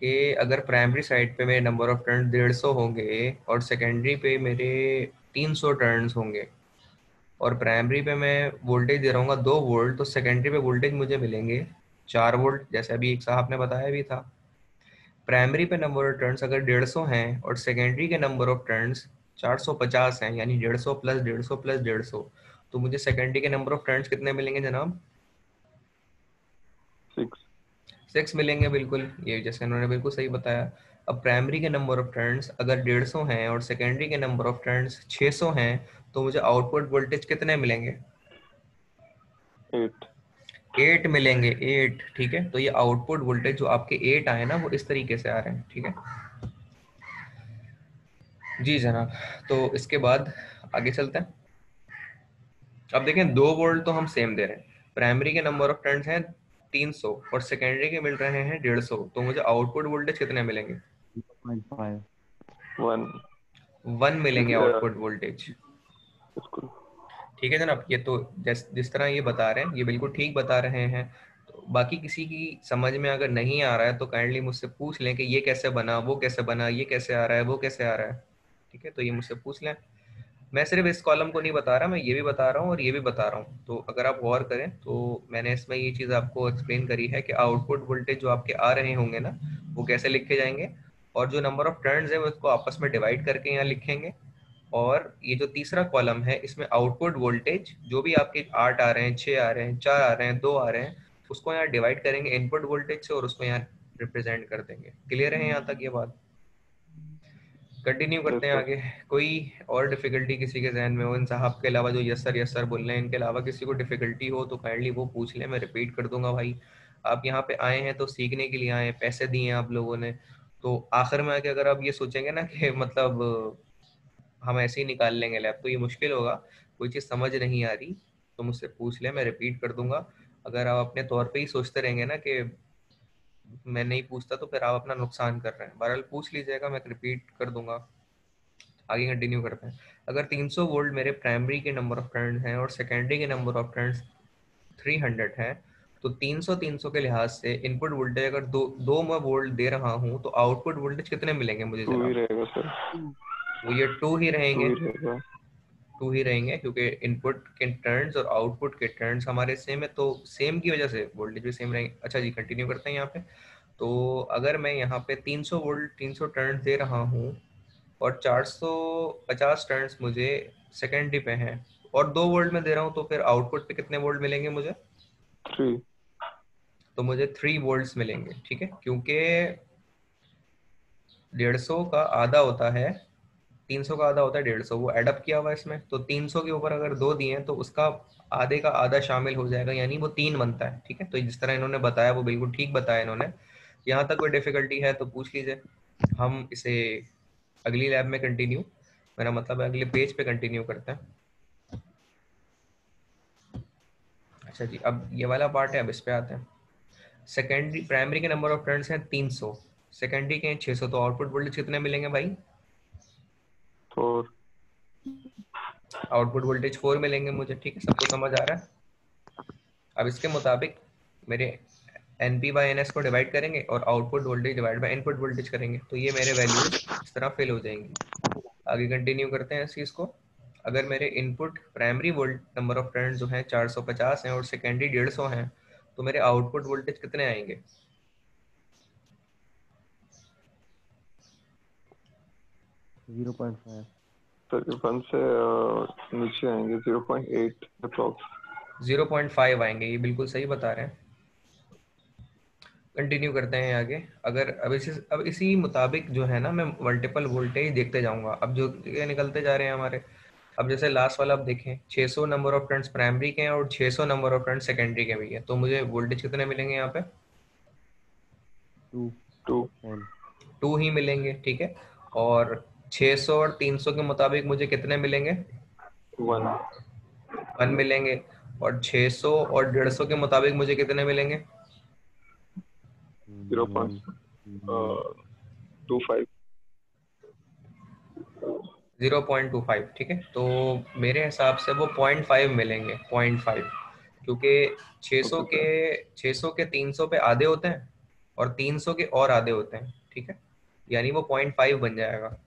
कि अगर प्राइमरी साइड पे मेरे नंबर ऑफ़ टर्न डेढ़ सौ होंगे और सेकेंडरी पे मेरे तीन सौ टर्न होंगे और प्राइमरी पे मैं वोल्टेज दे रहा हूँ दो वोल्ट तो सेकेंडरी पे वोल्टेज मुझे मिलेंगे। चार वोल्ट जैसे अभी एक साहब ने बताया भी था। प्राइमरी पे नंबर ऑफ़ टर्न्स अगर डेढ़ सौ हैं और सेकेंडरी के नंबर ऑफ़ टर्न्स चार सौ पचास हैं यानी डेढ़ सौ प्लस डेढ़ सौ प्लस डेढ़ सौ तो मुझे सेकेंडरी के नंबर ऑफ़ टर्न्स कितने मिलेंगे जनाब? सिक्स सिक्स मिलेंगे बिल्कुल। ये जैसे उन्होंने बिल्कुल सही बताया। अब प्राइमरी के नंबर ऑफ़ टर्न्स अगर डेढ़ सौ हैं और सेकेंडरी के नंबर ऑफ़ टर्न्स छः सौ हैं तो मुझे आउटपुट वोल्टेज कितने मिलेंगे? एट एट मिलेंगे एट ठीक है? तो ये आउटपुट वोल्टेज जो आपके एट आए ना वो इस तरीके से आ रहे हैं ठीक है? जी जनाब तो इसके बाद आगे चलते हैं। अब देखें दो वोल्ट तो हम सेम दे रहे हैं। प्राइमरी के नंबर ऑफ़ टर्न्स हैं 300 और सेकेंडरी के मिल रहे हैं 150 तो मुझे आउटपुट वोल्टेज कितने मिलेंगे? वन वन मिलेंगे आउटपुट वोल्टेज ठीक है जनाब, ये तो जिस जिस तरह ये बता रहे हैं, ये बिल्कुल ठीक बता रहे हैं। तो बाकी किसी की समझ में अगर नहीं आ रहा है तो काइंडली मुझसे पूछ लें कि ये कैसे बना, वो कैसे बना, ये कैसे आ रहा है, वो कैसे आ रहा है। ठीक है तो ये मुझसे पूछ लें। मैं सिर्फ़ इस कॉलम को नहीं बता रहा, मैं ये भी बता रहा हूँ और ये भी बता रहा हूँ। तो अगर आप गौर करें तो मैंने इसमें ये चीज़ आपको एक्सप्लेन करी है कि आउटपुट वोल्टेज जो आपके आ रहे होंगे ना, वो कैसे लिखे जाएँगे और जो नंबर ऑफ़ टर्न्स है, वो उसको आपस में डिवाइड करके यहाँ लिखेंगे। और ये जो तीसरा कॉलम है इसमें आउटपुट वोल्टेज जो भी आपके आठ आ रहे हैं छः आ रहे हैं चार आ रहे हैं दो आ रहे हैं उसको यहाँ डिवाइड करेंगे इनपुट वोल्टेज से और उसको यहाँ रिप्रेजेंट कर देंगे। क्लियर है यहाँ तक ये बात? कंटिन्यू करते हैं आगे। कोई और डिफिकल्टी किसी के जहन में हो? इन साहब के अलावा जो यसर यसर बोल रहे हैं इनके अलावा किसी को डिफिकल्टी हो तो काइंडली वो पूछ ले मैं रिपीट कर दूँगा भाई। आप यहाँ पे आए हैं तो सीखने के लिए आए हैं पैसे दिए हैं आप लोगों ने। तो आखिर में आके अगर आप ये सोचेंगे ना कि मतलब हम ऐसे ही निकाल लेंगे लैब तो ये मुश्किल होगा। कोई चीज़ समझ नहीं आ रही तो मुझसे पूछ ले मैं रिपीट कर दूँगा। अगर आप अपने तौर पे ही सोचते रहेंगे ना कि मैं नहीं पूछता तो फिर आप अपना नुकसान कर रहे हैं। बहरहाल पूछ लीजिएगा मैं रिपीट कर दूँगा। आगे कंटिन्यू करते हैं। अगर 300 वोल्ट मेरे प्राइमरी के नंबर ऑफ़ टर्न हैं और सेकेंडरी के नंबर ऑफ़ टर्न 300 है तो 300 300 के लिहाज से इनपुट वोल्टेज अगर दो दो मैं वोल्ट दे रहा हूँ तो आउटपुट वोल्टेज कितने मिलेंगे मुझे वो ये टू ही रहेंगे। टू ही रहेंगे। क्योंकि इनपुट के टर्न्स और आउटपुट के टर्न्स हमारे सेम है तो सेम की वजह से वोल्टेज भी सेम रहेंगे। अच्छा जी कंटिन्यू करते हैं यहाँ पे। तो अगर मैं यहाँ पे 300 वोल्ट 300 टर्न्स दे रहा हूँ और 450 टर्न्स मुझे सेकेंडरी पे हैं और दो वोल्ट में दे रहा हूँ तो फिर आउटपुट पे कितने वोल्ट मिलेंगे मुझे? थ्री तो मुझे थ्री वोल्ट मिलेंगे ठीक है? क्योंकि डेढ़ सौ का आधा होता है तीन सौ का आधा होता है, डेढ़ सौ। वो एडअप किया हुआ है इसमें तो तीन सौ के ऊपर अगर दो दिए तो उसका आधे का आधा शामिल हो जाएगा, यानी वो तीन बनता है, ठीक है? तो जिस तरह इन्होंने बताया, वो बिल्कुल ठीक बताया इन्होंने। यहाँ तक कोई डिफिकल्टी है तो पूछ लीजिए। हम इसे अगली लैब में कंटिन्यू मेरा मतलब है, अगले पेज पे कंटिन्यू करते हैं। अच्छा जी, अब ये वाला पार्ट है, अब इस पे आते हैं। सेकेंडरी प्राइमरी के नंबर ऑफ़ फ्रेंड्स हैं 300 सेकेंडरी के हैं 600 तो आउटपुट वोल्टेज कितने मिलेंगे भाई? फोर आउटपुट वोल्टेज फोर मिलेंगे मुझे, ठीक है? सबको समझ आ रहा है? अब इसके मुताबिक मेरे N P by N S को डिवाइड करेंगे और output voltage divide by input voltage करेंगे। तो ये मेरे वैल्यू इस तरह फिल हो जाएँगी। आगे कंटिन्यू करते हैं इस चीज़ को। अगर मेरे input primary volt number of turn जो है 450 हैं और सेकेंडरी 150 हैं तो मेरे आउटपुट वोल्टेज कितने आएँगे? Zero point five. तकरीबन से नीचे आएँगे zero point eight approx zero point five आएँगे ये बिल्कुल सही बता रहे हैं। कंटिन्यू करते हैं आगे। अगर अब इसी अब इसी मुताबिक जो है ना मैं मल्टीपल वोल्टेज देखते जाऊँगा। अब जो निकलते जा रहे हैं हमारे अब जैसे लास्ट वाला आप देखें 600 नंबर ऑफ़ टर्न्स प्राइमरी के हैं और 600 नंबर ऑफ़ टर्न्स सेकेंडरी के भी हैं। तो मुझे वोल्टेज कितने मिलेंगे यहाँ पे? टू। टू। टू ही मिलेंगे ठीक है? और 600 और 300 के मुताबिक मुझे कितने मिलेंगे? वन। वन मिलेंगे। और 600 और 150 के मुताबिक मुझे कितने मिलेंगे? Zero point two five. Zero point two five ठीक है? तो मेरे हिसाब से वो पॉइंट फाइव मिलेंगे पॉइंट फाइव। क्योंकि 600 के 600 के 300 पे आधे होते हैं और 300 के और आधे होते हैं ठीक है? यानी वो पॉइंट फाइव बन जाएगा।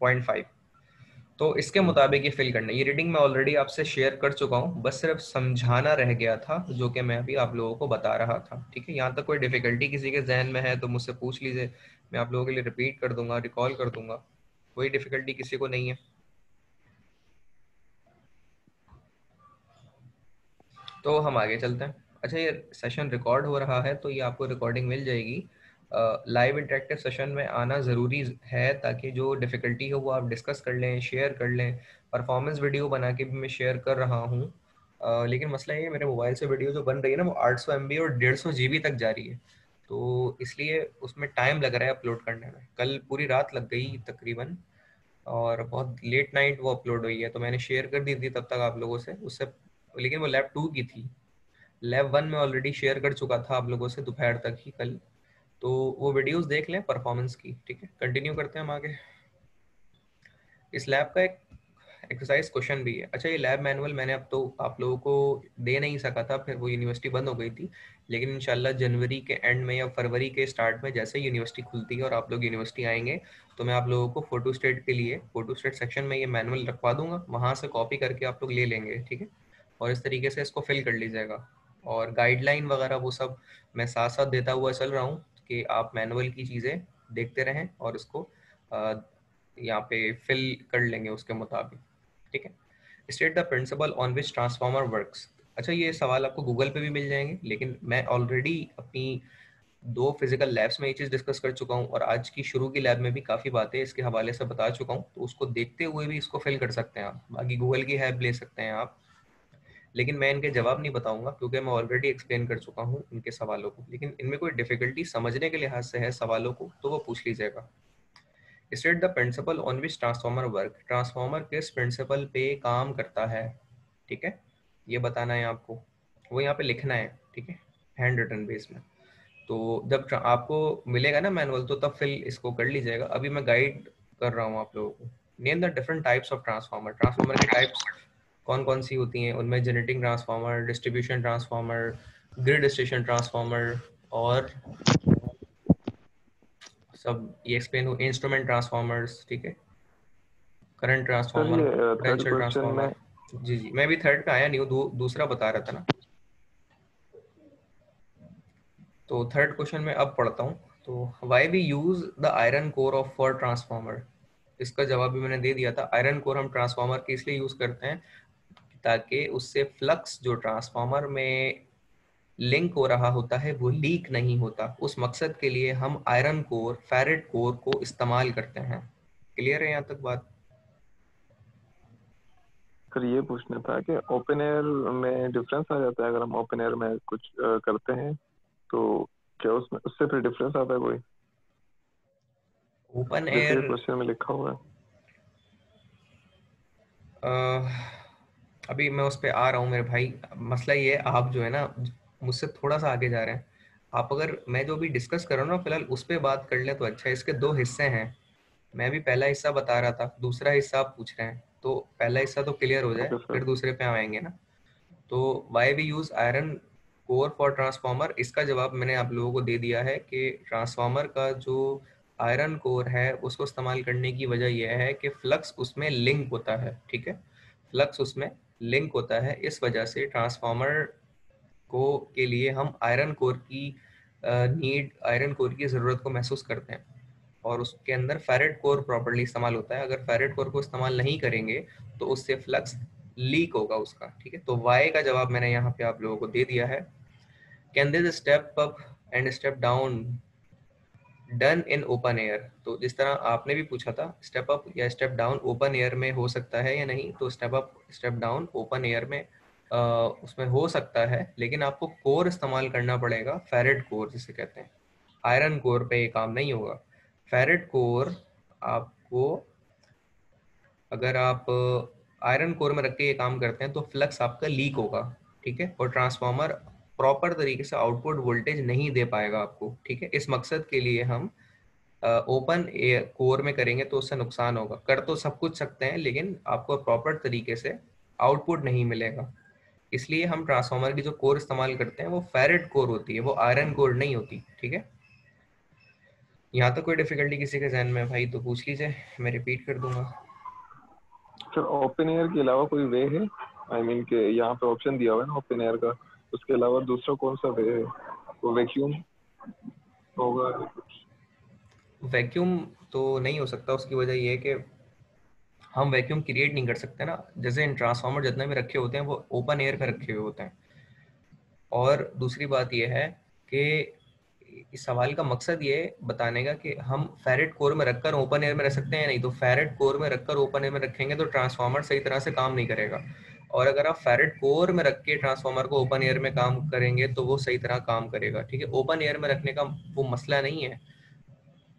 Point five. तो इसके मुताबिक ये फिल करना। ये रीडिंग मैं ऑलरेडी आपसे शेयर कर चुका हूँ बस सिर्फ़ समझाना रह गया था जो कि मैं अभी आप लोगों को बता रहा था। ठीक है? यहाँ तक कोई डिफिकल्टी किसी के जहन में है तो मुझसे पूछ लीजिए मैं आप लोगों के लिए रिपीट कर दूँगा रिकॉल कर दूँगा। कोई डिफिकल्टी किसी को नहीं है। तो हम आगे चलते हैं। अच्छा ये सेशन रिकॉर्ड हो रहा है तो ये आपको रिकॉर्डिंग मिल जाएगी। लाइव इंटरेक्टिव सेशन में आना ज़रूरी है ताकि जो डिफ़िकल्टी हो वो आप डिस्कस कर लें शेयर कर लें। परफॉर्मेंस वीडियो बना के भी मैं शेयर कर रहा हूँ। uh, लेकिन मसला ये मेरे मोबाइल से वीडियो जो बन रही है ना वो आठ सौ एम बी और डेढ़ सौ जी बी तक जा रही है। तो इसलिए उसमें टाइम लग रहा है अपलोड करने में। कल पूरी रात लग गई तकरीबन और बहुत लेट नाइट वो अपलोड हुई है। तो मैंने शेयर कर दी थी तब तक आप लोगों से। उससे लेकिन वो लैब टू की थी। लैब वन में ऑलरेडी शेयर कर चुका था आप लोगों से दोपहर तक ही कल। तो वो वीडियोस देख लें परफॉर्मेंस की, ठीक है? कंटिन्यू करते हैं हम आगे। इस लैब का एक एक्सरसाइज क्वेश्चन भी है। अच्छा ये लैब मैनुअल मैंने अब तो आप लोगों को दे नहीं सका था, फिर वो यूनिवर्सिटी बंद हो गई थी। लेकिन इंशाल्लाह जनवरी के एंड में या फरवरी के स्टार्ट में जैसे यूनिवर्सिटी खुलती है और आप लोग यूनिवर्सिटी आएँगे तो मैं आप लोगों को फ़ोटो स्टेट के लिए फ़ोटो स्टेट सेक्शन में ये मैनुअल रखवा दूँगा। वहाँ से कॉपी करके आप लोग ले लेंगे, ठीक है? और इस तरीके से इसको फिल कर लीजिएगा। और गाइडलाइन वगैरह वो सब मैं साथ साथ देता हुआ चल रहा हूँ। कि आप मैनुअल की चीज़ें देखते रहें और उसको यहाँ पे फिल कर लेंगे उसके मुताबिक, ठीक है? State the principle on which transformer works अच्छा ये सवाल आपको गूगल पे भी मिल जाएँगे, लेकिन मैं ऑलरेडी अपनी दो फ़िज़िकल लैब्स में ये चीज़ डिस्कस कर चुका हूँ और आज की शुरू की लैब में भी काफ़ी बातें इसके हवाले से बता चुका हूँ तो उसको देखते हुए भी इसको फिल कर सकते हैं आप। बाकी गूगल की हेल्प ले सकते हैं आप। लेकिन मैं इनके जवाब नहीं बताऊँगा क्योंकि मैं ऑलरेडी एक्सप्लेन कर चुका हूँ इनके सवालों को। लेकिन इनमें कोई डिफिकल्टी समझने के लिहाज से है सवालों को तो वो पूछ लीजिएगा। State the principle on which transformer work transformer किस प्रिंसिपल पे काम करता है? ठीक है? ये बताना है आपको। वो यहाँ पे लिखना है, ठीक है? हैंड रिटन बेस में। तो जब आपको मिलेगा ना मैनुअल तो तब फिल इसको कर लीजिएगा। अभी मैं गाइड कर रहा हूँ आप लोगों को। Name the different types of transformer transformer के टाइप्स कौन कौन सी होती हैं? उनमें generating transformer distribution transformer grid station transformer और सब ये एक्सप्लेन हो इंस्ट्रूमेंट ट्रांसफार्मर्स ठीक है? करंट ट्रांसफार्मर पोटेंशियल ट्रांसफार्मर जी जी। मैं भी थर्ड पे आया नहीं हूँ दू, दूसरा बता रहा था ना। तो थर्ड क्वेश्चन में अब पढ़ता हूँ। तो why we use the iron core of for transformer इसका जवाब भी मैंने दे दिया था। आयरन कोर हम ट्रांसफार्मर के इसलिए यूज़ करते हैं? ताकि उससे फ्लक्स जो ट्रांसफार्मर में लिंक हो रहा होता है वो लीक नहीं होता। उस मकसद के लिए हम आयरन कोर फेरेट कोर को इस्तेमाल करते हैं। क्लियर है यहाँ तक बात? सर ये पूछना था कि ओपन एयर में डिफरेंस आ जाता है अगर हम ओपन एयर में कुछ करते हैं तो क्या उसमें उससे फिर डिफरेंस आता है कोई? ओपन एयर क्वेश्चन में लिखा हुआ है। अभी मैं उस पर आ रहा हूँ मेरे भाई। मसला ये है आप जो है ना मुझसे थोड़ा सा आगे जा रहे हैं। आप अगर मैं जो भी डिस्कस कर रहा हूँ ना फ़िलहाल उस पर बात कर लें तो अच्छा है। इसके दो हिस्से हैं। मैं भी पहला हिस्सा बता रहा था दूसरा हिस्सा आप पूछ रहे हैं। तो पहला हिस्सा तो क्लियर हो जाए फिर दूसरे पे आएँगे ना। तो why we use iron core for transformer इसका जवाब मैंने आप लोगों को दे दिया है कि ट्रांसफॉर्मर का जो आयरन कोर है उसको इस्तेमाल करने की वजह यह है कि फ्लक्स उसमें लिंक होता है ठीक है? फ्लक्स उसमें लिंक होता है, इस वजह से ट्रांसफार्मर को के लिए हम आयरन कोर की नीड आयरन कोर की ज़रूरत को महसूस करते हैं। और उसके अंदर फेरेट कोर प्रॉपरली इस्तेमाल होता है। अगर फेरेट कोर को इस्तेमाल नहीं करेंगे तो उससे फ्लक्स लीक होगा उसका, ठीक है? तो वाई का जवाब मैंने यहाँ पे आप लोगों को दे दिया है। Can this step up and step down done in open air तो जिस तरह आपने भी पूछा था स्टेप अप या स्टेप डाउन ओपन एयर में हो सकता है या नहीं तो step up step down open air में आ, उसमें हो सकता है लेकिन आपको कोर इस्तेमाल करना पड़ेगा फेरेट कोर जिसे कहते हैं। आयरन कोर पे ये काम नहीं होगा। फेरेट कोर आपको अगर आप आयरन कोर में रख के ये काम करते हैं तो फ्लक्स आपका लीक होगा ठीक है? और ट्रांसफार्मर प्रॉपर तरीके से आउटपुट वोल्टेज नहीं दे पाएगा आपको, ठीक है? इस मकसद के लिए हम ओपन कोर में करेंगे तो उससे नुकसान होगा। कर तो सब कुछ सकते हैं, लेकिन आपको प्रॉपर तरीके से आउटपुट नहीं मिलेगा। इसलिए हम ट्रांसफार्मर की जो कोर इस्तेमाल करते हैं, वो फेरेट कोर होती है, वो आयरन कोर नहीं होती, ठीक है? यहाँ तो कोई डिफिकल्टी किसी के जहन में भाई तो पूछ लीजिए, मैं रिपीट कर दूँगा। सर ओपन एयर के अलावा कोई वे है? आई I मीन mean के यहाँ पे ऑप्शन दिया हुआ है ना ओपन एयर का? उसके अलावा दूसरा कौन सा वे, वो वैक्यूम होगा? वैक्यूम तो नहीं हो सकता, उसकी वजह ये है कि हम वैक्यूम क्रिएट नहीं कर सकते ना। जैसे इन ट्रांसफार्मर जितने भी रखे होते हैं, वो ओपन एयर पे रखे हुए होते हैं। और दूसरी बात यह है कि इस सवाल का मकसद ये बताने का कि हम फेरेट कोर में रखकर ओपन एयर में रख सकते हैं नहीं। तो फेरेट कोर में रखकर ओपन एयर में रखेंगे तो ट्रांसफार्मर सही तरह से काम नहीं करेगा। और अगर आप फेरेट कोर में रख के ट्रांसफार्मर को ओपन एयर में काम करेंगे तो वो सही तरह काम करेगा, ठीक है? ओपन एयर में रखने का वो मसला नहीं है।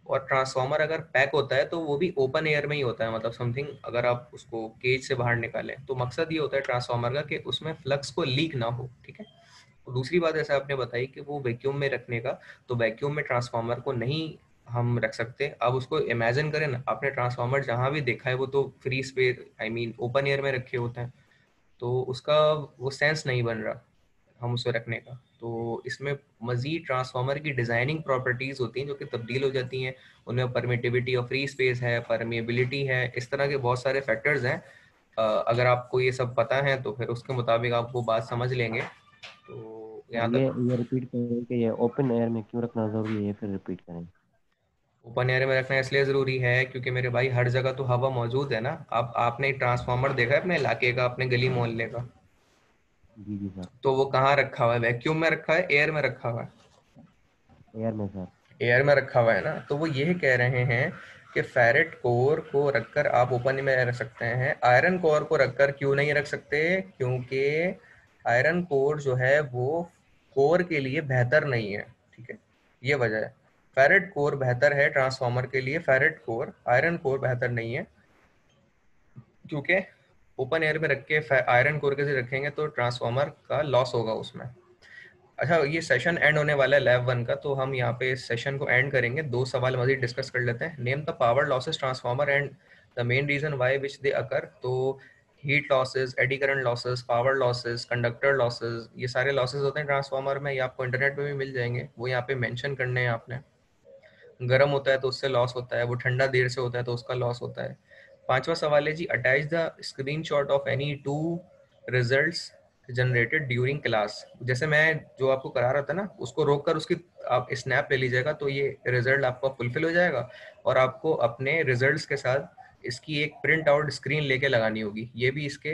और ट्रांसफार्मर अगर पैक होता है तो वो भी ओपन एयर में ही होता है मतलब समथिंग अगर आप उसको केज से बाहर निकालें तो मकसद ये होता है ट्रांसफार्मर का कि उसमें फ्लक्स को लीक ना हो, ठीक है? और दूसरी बात ऐसा आपने बताई कि वो वैक्यूम में रखने का तो वैक्यूम में ट्रांसफार्मर को नहीं हम रख सकते। अब उसको इमेजिन करें ना, आपने ट्रांसफार्मर जहाँ भी देखा है, वो तो free space I mean open air में रखे होते हैं। तो उसका वो सेंस नहीं बन रहा हम उसे रखने का। तो इसमें मजीद ट्रांसफार्मर की डिज़ाइनिंग प्रॉपर्टीज़ होती हैं जो कि तब्दील हो जाती हैं। उनमें परमिटिविटी और फ्री स्पेस है परमिएबिलिटी है, इस तरह के बहुत सारे फैक्टर्स हैं। अगर आपको ये सब पता है तो फिर उसके मुताबिक आप वो बात समझ लेंगे। तो यहाँ ये ये रिपीट करें कि ये ओपन एयर में क्यों रखना ज़रूरी है फिर रिपीट करें। ओपन एयर में रखना इसलिए ज़रूरी है क्योंकि मेरे भाई हर जगह तो हवा मौजूद है ना। आप आपने ट्रांसफार्मर देखा है अपने इलाके का अपने गली मोहल्ले का? जी जी सर। तो वो कहाँ रखा हुआ है? वैक्यूम में रखा है एयर में रखा हुआ है? एयर में सर। एयर में रखा हुआ है ना? तो वो ये कह रहे हैं कि फेरेट कोर को रखकर आप ओपन में रख सकते हैं। आयरन कोर को रखकर क्यों नहीं रख सकते? क्योंकि आयरन कोर जो है वो कोर के लिए बेहतर नहीं है ठीक है? ये वजह है। फेरेट कोर बेहतर है ट्रांसफार्मर के लिए। फेरेट कोर आयरन कोर बेहतर नहीं है। क्योंकि ओपन एयर में रख के आयरन कोर के रखेंगे तो ट्रांसफार्मर का लॉस होगा उसमें। अच्छा ये सेशन एंड होने वाला है लैब वन का तो हम यहाँ पे इस सेशन को एंड करेंगे। दो सवाल मजीद डिस्कस कर लेते हैं। Name the power losses transformer and the main reason why which they occur तो heat losses eddy current losses power losses conductor losses ये सारे लॉसेस होते हैं ट्रांसफार्मर में, ये आपको इंटरनेट पे भी मिल जाएँगे। वो यहाँ पे मेंशन करने हैं आपने। गर्म होता है तो उससे लॉस होता है, वो ठंडा देर से होता है तो उसका लॉस होता है। पांचवा सवाल है जी attach the screenshot of any two result generated during class जैसे मैं जो आपको करा रहा था ना, उसको रोक कर उसकी आप स्नैप ले लीजिएगा तो ये रिज़ल्ट आपका फुलफिल हो जाएगा और आपको अपने रिज़ल्ट के साथ इसकी एक प्रिंट आउट स्क्रीन लेके लगानी होगी। ये भी इसके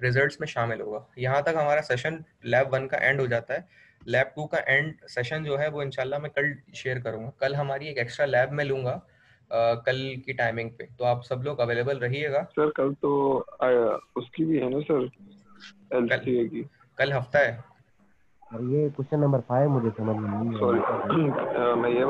रिजल्ट्स में शामिल होगा। यहाँ तक हमारा सेशन लैब वन का एंड हो जाता है। लैब टू का एंड सेशन जो है वो इनशाला मैं कल शेयर करूँगा। कल हमारी एक एक्स्ट्रा लैब में लूँगा कल की टाइमिंग पे। तो आप सब लोग अवेलेबल रहिएगा। सर कल तो आ, उसकी भी है ना सर कल, की। कल हफ़्ता है। और ये क्वेश्चन नंबर फाइव मुझे समझ में नहीं सॉरी मैं ये